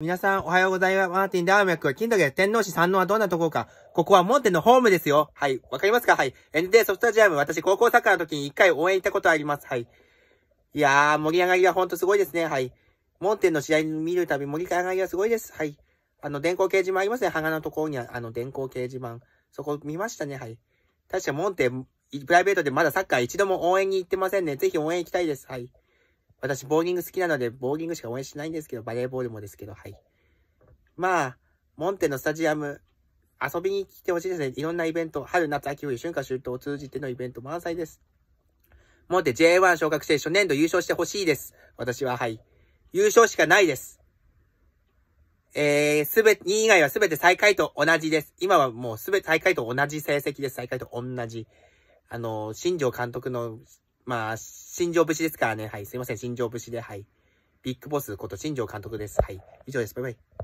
皆さん、おはようございます。マーティン・ダーメック。金時天皇市三能はどんなところか。ここはモンテのホームですよ。はい。わかりますか？はい。ND ソフトジアム。私、高校サッカーの時に一回応援行ったことあります。はい。いやー、盛り上がりはほんとすごいですね。はい。モンテの試合見るたび盛り上がりはすごいです。はい。あの、電光掲示板ありますね。花のところには、あの、電光掲示板。そこ見ましたね。はい。確かモンテ、プライベートでまだサッカー一度も応援に行ってませんね。ぜひ応援行きたいです。はい。私、ボーリング好きなので、ボーリングしか応援しないんですけど、バレーボールもですけど、はい。まあ、モンテのスタジアム、遊びに来てほしいですね。いろんなイベント、春、夏、秋、冬、春夏秋冬を通じてのイベント満載です。モンテ J1 昇格して初年度優勝してほしいです。私は、はい。優勝しかないです。えー、すべて、2以外はすべて最下位と同じです。今はもうすべて最下位と同じ成績です。最下位と同じ。あの、新庄監督の、まあ、新庄節ですからね。はい。すいません。新庄節で、はい。ビッグボスこと新庄監督です。はい。以上です。バイバイ。